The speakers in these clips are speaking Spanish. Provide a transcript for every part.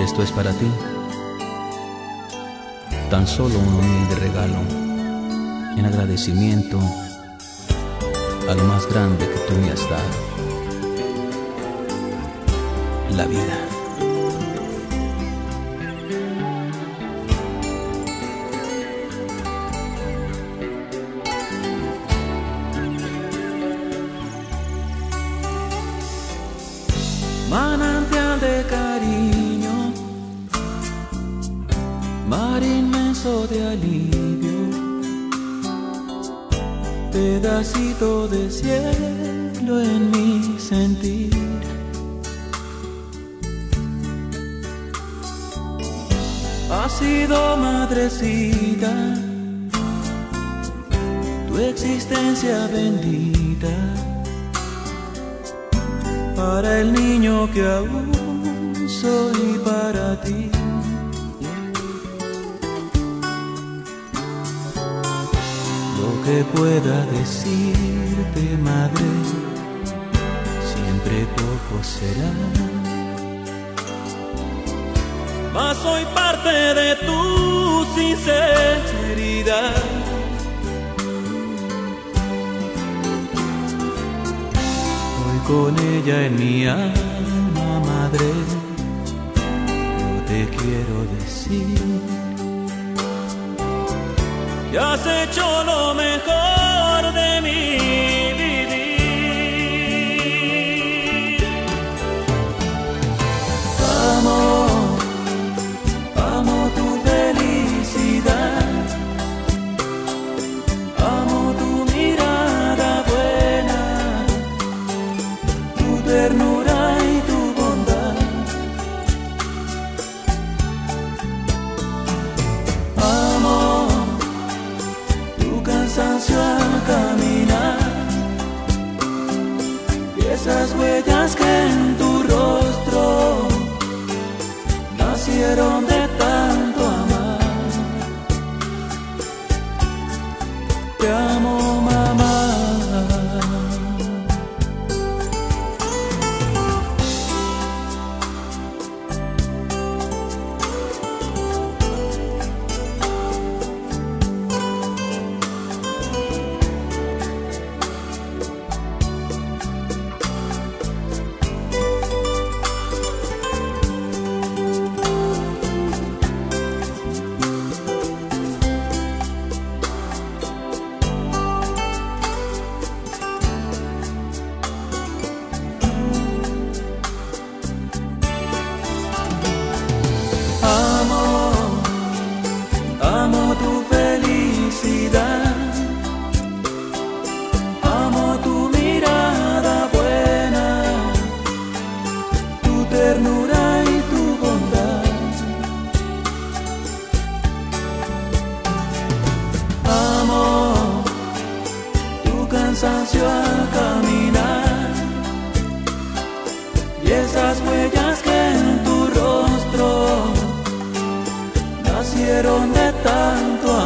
Esto es para ti. Tan solo un humilde regalo en agradecimiento a lo más grande que tú me has dado. La vida. De alivio, pedacito de cielo en mi sentir. Ha sido madrecita, tu existencia bendita para el niño que aún soy Pueda decirte, madre, siempre poco será. Mas soy parte de tu sinceridad. con ella en mi alma, madre, yo te quiero decir que has hecho lo mejor huellas que en tu rostro nacieron de tanto amar. Cansancio al caminar y esas huellas que en tu rostro nacieron de tanto amar.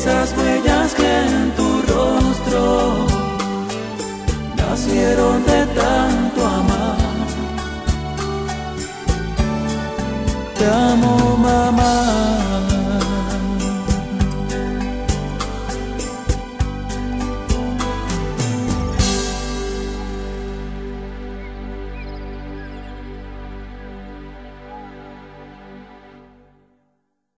Esas huellas que en tu rostro nacieron de tanto amar. Te amo,